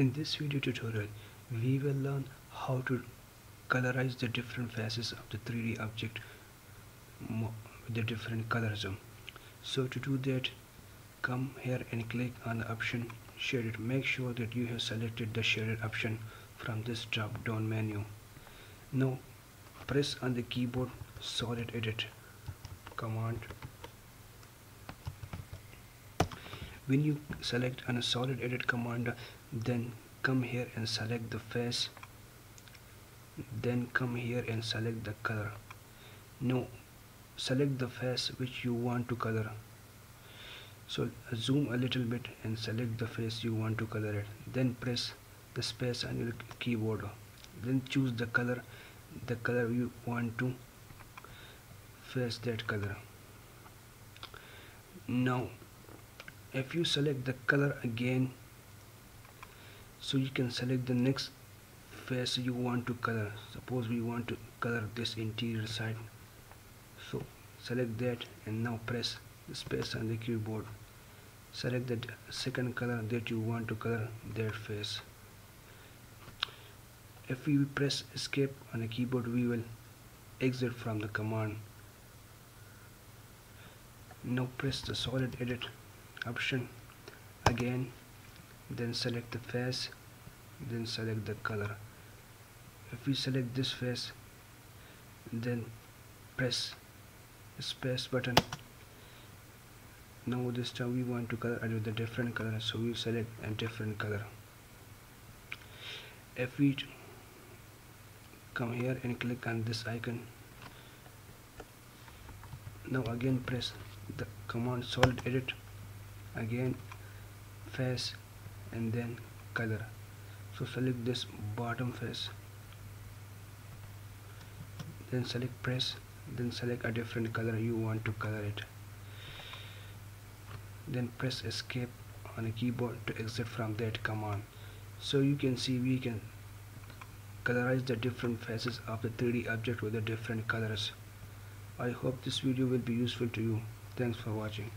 In this video tutorial, we will learn how to colorize the different faces of the 3D object with the different colorism. So to do that, come here and click on the option shaded. Make sure that you have selected the shaded option from this drop down menu. Now press on the keyboard solid edit command when you select on a solid edit command then come here and select the face. Then come here and select the color. Now select the face which you want to color. So zoom a little bit and select the face you want to color it. Then press the space on your keyboard. Then choose the color the color you want to face that color. Now if you select the color again so you can select the next face you want to color. Suppose we want to color this interior side. So select that and now press the space on the keyboard. Select the second color that you want to color that face. If we press escape on the keyboard we will exit from the command. Now press the solid edit option again then select the face then select the color. If we select this face then press space button. Now this time we want to color it with a different color so we select a different color. If we come here and click on this icon now again press the command solid edit again face and then color. So select this bottom face. Then select press. Then select a different color you want to color it. Then press escape on the keyboard to exit from that command. So you can see we can colorize the different faces of the 3d object with the different colors. I hope this video will be useful to you. Thanks for watching